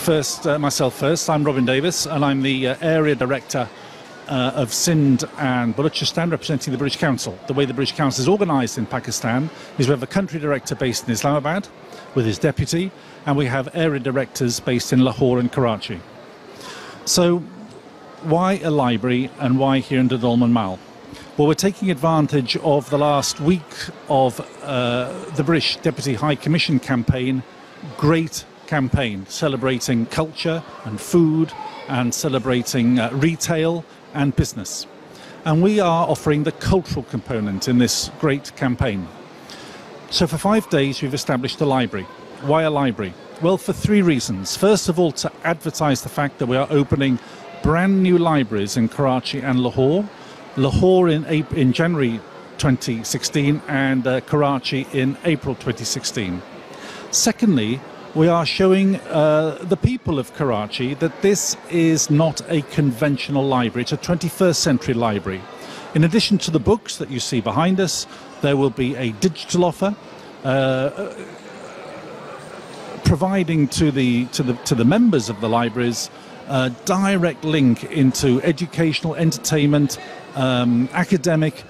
First, uh, myself first. I'm Robin Davis, and I'm the uh, area director uh, of Sindh and Balochistan, representing the British Council. The way the British Council is organised in Pakistan is we have a country director based in Islamabad with his deputy, and we have area directors based in Lahore and Karachi. So, why a library and why here in Dolmen Mall? Well, we're taking advantage of the last week of uh, the British Deputy High Commission campaign, Great campaign celebrating culture and food and celebrating uh, retail and business. And we are offering the cultural component in this great campaign. So for five days, we've established a library. Why a library? Well, for three reasons. First of all, to advertise the fact that we are opening brand new libraries in Karachi and Lahore. Lahore in, in January 2016 and uh, Karachi in April 2016. Secondly, we are showing uh, the people of Karachi that this is not a conventional library, it's a 21st century library. In addition to the books that you see behind us, there will be a digital offer. Uh, providing to the to the to the members of the libraries a direct link into educational, entertainment, um, academic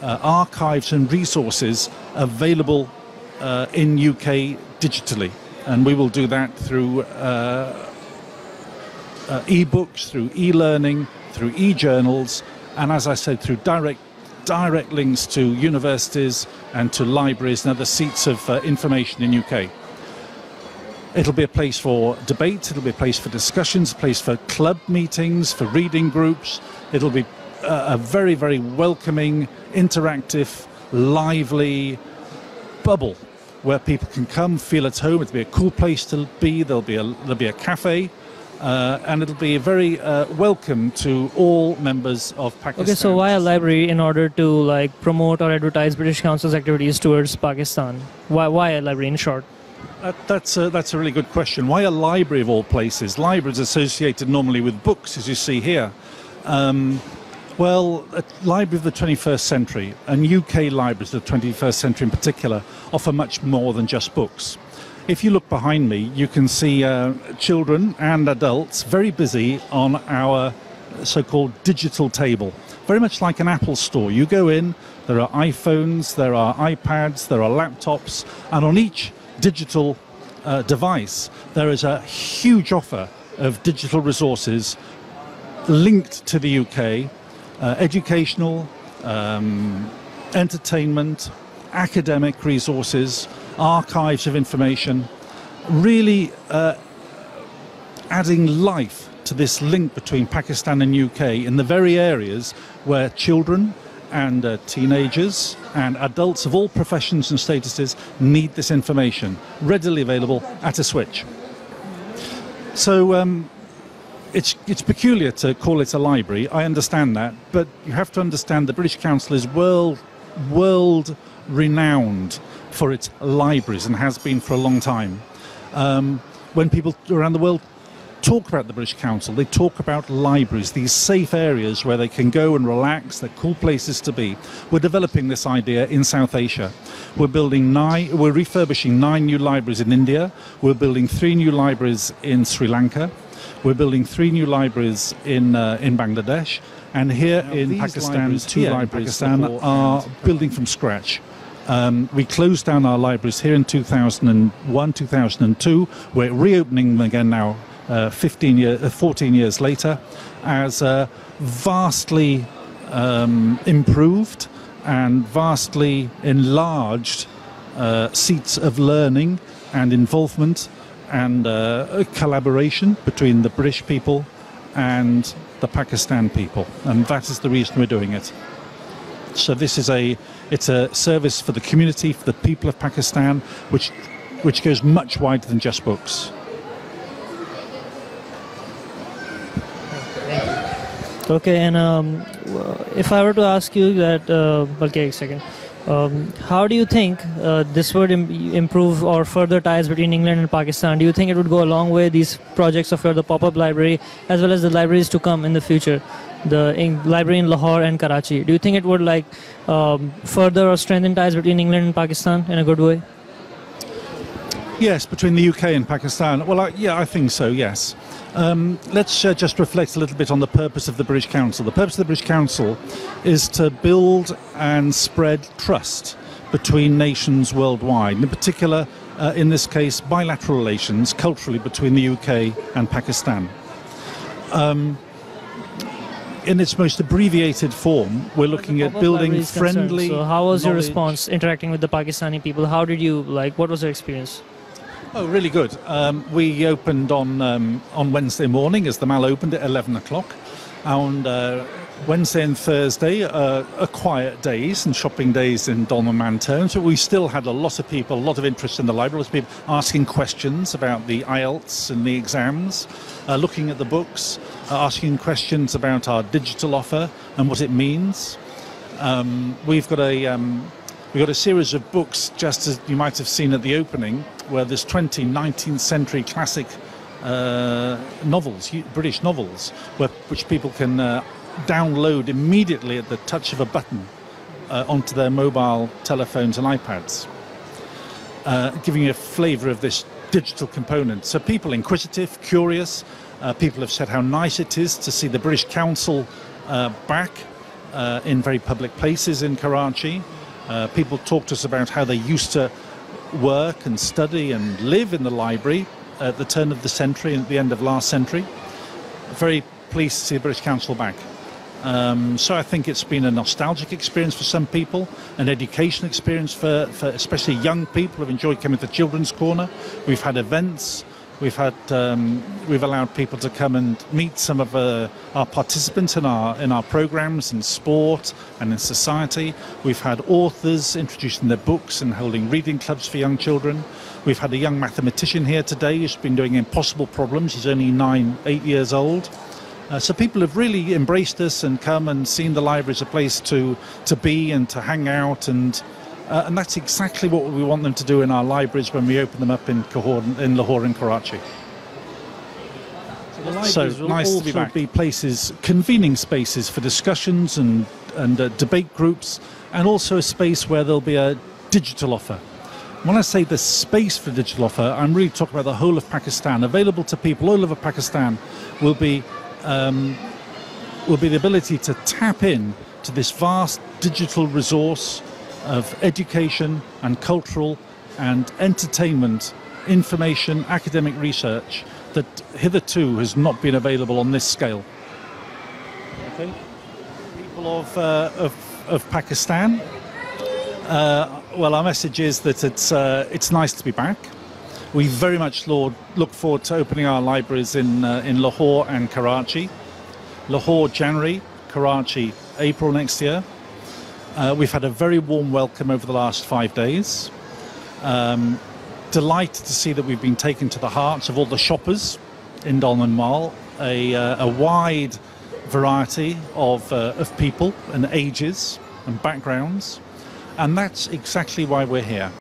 uh, archives and resources available uh, in UK digitally and we will do that through uh, uh, e-books, through e-learning, through e-journals, and as I said, through direct direct links to universities and to libraries and other seats of uh, information in UK. It'll be a place for debate, it'll be a place for discussions, a place for club meetings, for reading groups. It'll be uh, a very, very welcoming, interactive, lively bubble where people can come, feel at home. It'll be a cool place to be. There'll be a there'll be a cafe. Uh, and it'll be very uh, welcome to all members of Pakistan. Okay, so why a library in order to like promote or advertise British Council's activities towards Pakistan? Why why a library in short? Uh, that's a, that's a really good question. Why a library of all places? Libraries associated normally with books, as you see here. Um, well, a library of the 21st century, and UK libraries of the 21st century in particular, offer much more than just books. If you look behind me, you can see uh, children and adults very busy on our so called digital table, very much like an Apple store. You go in, there are iPhones, there are iPads, there are laptops, and on each digital uh, device, there is a huge offer of digital resources linked to the UK uh, educational, um, entertainment, academic resources, archives of information, really uh, adding life to this link between Pakistan and UK in the very areas where children and uh, teenagers and adults of all professions and statuses need this information readily available at a switch. So um, it's, it's peculiar to call it a library. I understand that, but you have to understand the British Council is world, world renowned for its libraries and has been for a long time. Um, when people around the world talk about the British Council, they talk about libraries, these safe areas where they can go and relax, they're cool places to be. We're developing this idea in South Asia. We're building nine, we're refurbishing nine new libraries in India. We're building three new libraries in Sri Lanka. We're building three new libraries in uh, in Bangladesh, and here now, in Pakistan, two libraries in Pakistan are building from scratch. Um, we closed down our libraries here in 2001, 2002. We're reopening them again now, uh, 15 year, uh, 14 years later, as uh, vastly um, improved and vastly enlarged uh, seats of learning and involvement and uh, collaboration between the British people and the Pakistan people, and that is the reason we're doing it. So this is a it's a service for the community, for the people of Pakistan, which which goes much wider than just books. Okay, and um, if I were to ask you that, uh, okay, a second. Um, how do you think uh, this would Im- improve or further ties between England and Pakistan? Do you think it would go a long way, these projects of your, the pop up library, as well as the libraries to come in the future, the in- library in Lahore and Karachi? Do you think it would like um, further or strengthen ties between England and Pakistan in a good way? Yes, between the UK and Pakistan. Well, I, yeah, I think so, yes. Um, let's uh, just reflect a little bit on the purpose of the British Council. The purpose of the British Council is to build and spread trust between nations worldwide, in particular, uh, in this case, bilateral relations culturally between the UK and Pakistan. Um, in its most abbreviated form, we're looking at building friendly. So, how was your response interacting with the Pakistani people? How did you like? What was your experience? Oh, really good. Um, we opened on um, on Wednesday morning as the Mall opened at 11 o'clock. On uh, Wednesday and Thursday, uh, are quiet days and shopping days in Dolmen terms, but we still had a lot of people, a lot of interest in the library, lots of people asking questions about the IELTS and the exams, uh, looking at the books, uh, asking questions about our digital offer and what it means. Um, we've got a we've got a series of books, just as you might have seen at the opening, where there's 20 19th century classic uh, novels, British novels, where, which people can uh, download immediately at the touch of a button uh, onto their mobile telephones and iPads, uh, giving you a flavour of this digital component. So people inquisitive, curious, uh, people have said how nice it is to see the British Council uh, back in very public places in Karachi. Uh, people talk to us about how they used to work and study and live in the library at the turn of the century and at the end of last century. Very pleased to see the British Council back. Um, so I think it's been a nostalgic experience for some people, an education experience for, for especially young people who've enjoyed coming to Children's Corner. We've had events. We've had um, we've allowed people to come and meet some of uh, our participants in our in our programs in sport and in society. We've had authors introducing their books and holding reading clubs for young children. We've had a young mathematician here today who's been doing impossible problems. He's only nine, eight years old. Uh, so people have really embraced us and come and seen the library as a place to to be and to hang out and. Uh, and that's exactly what we want them to do in our libraries when we open them up in, Kahor, in Lahore and Karachi. So libraries will nice to be back. Be places, convening spaces for discussions and and uh, debate groups, and also a space where there'll be a digital offer. When I say the space for digital offer, I'm really talking about the whole of Pakistan. Available to people all over Pakistan will be um, will be the ability to tap in to this vast digital resource of education and cultural and entertainment, information, academic research that hitherto has not been available on this scale. Okay. People of, uh, of, of Pakistan, uh, well, our message is that it's, uh, it's nice to be back. We very much Lord, look forward to opening our libraries in, uh, in Lahore and Karachi. Lahore, January, Karachi, April next year. Uh, we've had a very warm welcome over the last five days. Um, delighted to see that we've been taken to the hearts of all the shoppers in Dolmen Mall. A, uh, a wide variety of, uh, of people and ages and backgrounds. And that's exactly why we're here.